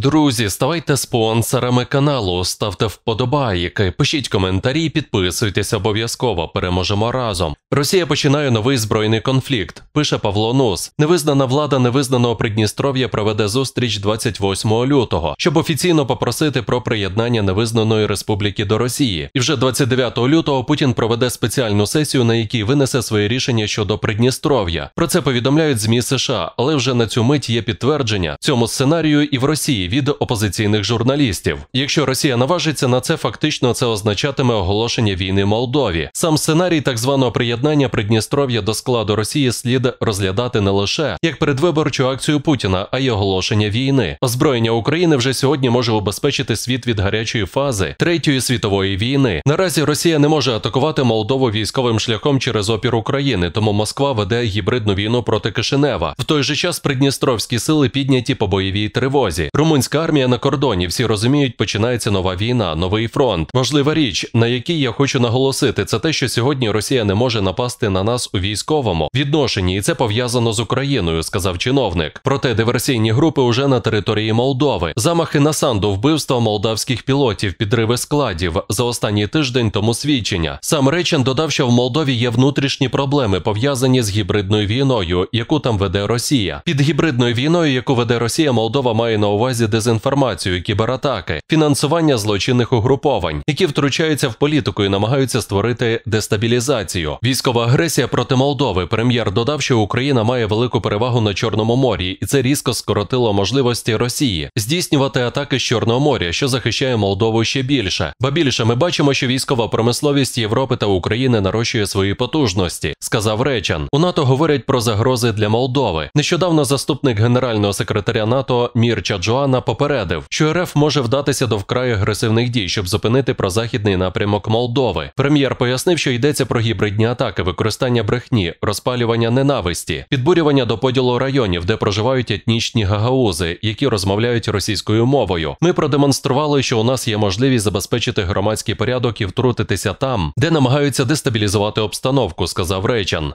Друзі, ставайте спонсорами каналу, ставте вподобайки, пишіть коментарі, підписуйтесь обов'язково. Переможемо разом. Росія починає новий збройний конфлікт. Пише Павло Нус. Невизнана влада невизнаного Придністров'я проведе зустріч 28 лютого, щоб офіційно попросити про приєднання невизнаної республіки до Росії. І вже 29 лютого Путін проведе спеціальну сесію, на якій винесе своє рішення щодо Придністров'я. Про це повідомляють змі США, але вже на цю мить є підтвердження цьому сценарію і в Росії від опозиційних журналістів. Якщо Росія наважиться на це, фактично це означатиме оголошення війни Молдові. Сам сценарій так званого приєднання Придністров'я до складу Росії слід розглядати не лише як передвиборчу акцію Путіна, а й оголошення війни. Озброєння України вже сьогодні може убезпечити світ від гарячої фази третьої світової війни. Наразі Росія не може атакувати Молдову військовим шляхом через опір України, тому Москва веде гібридну війну проти Кишинева. В той же час придністровські сили підняті по бойовій тривозі. Румунська армія на кордоні. Всі розуміють, починається нова війна, новий фронт. Важлива річ, на якій я хочу наголосити, це те, що сьогодні Росія не може напасти на нас у військовому відношенні, і це пов'язано з Україною, сказав чиновник. Проте диверсійні групи уже на території Молдови. Замахи на санду, вбивства молдавських пілотів, підриви складів за останній тиждень тому свідчення. Сам Речен додав, що в Молдові є внутрішні проблеми, пов'язані з гібридною війною, яку там веде Росія. Під гібридною війною, яку веде Росія, Молдова має на увазі дезінформацію, кібератаки, фінансування злочинних угруповань, які втручаються в політику і намагаються створити дестабілізацію. Військова агресія проти Молдови. Прем'єр додав, що Україна має велику перевагу на Чорному морі, і це різко скоротило можливості Росії здійснювати атаки з Чорного моря, що захищає Молдову ще більше. Ба більше ми бачимо, що військова промисловість Європи та України нарощує свої потужності, сказав Речан. У НАТО говорять про загрози для Молдови. Нещодавно заступник генерального секретаря НАТО Мірча Джоанна попередив, що РФ може вдатися до вкрай агресивних дій, щоб зупинити прозахідний напрямок Молдови. Прем'єр пояснив, що йдеться про гібридні атаки, використання брехні, розпалювання ненависті, підбурювання до поділу районів, де проживають етнічні гагаузи, які розмовляють російською мовою. Ми продемонстрували, що у нас є можливість забезпечити громадський порядок і втрутитися там, де намагаються дестабілізувати обстановку, сказав Рейчан.